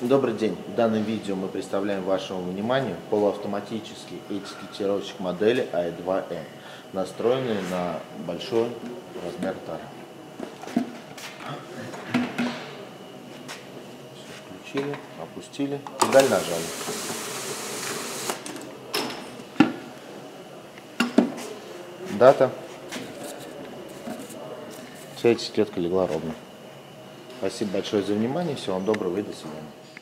Добрый день. В данном видео мы представляем вашему вниманию полуавтоматический этикетировщик модели i2M, настроенный на большой размер тара. Включили, опустили, педаль нажали. Дата. Вся этикетка легла ровно. Спасибо большое за внимание. Всего вам доброго и до свидания.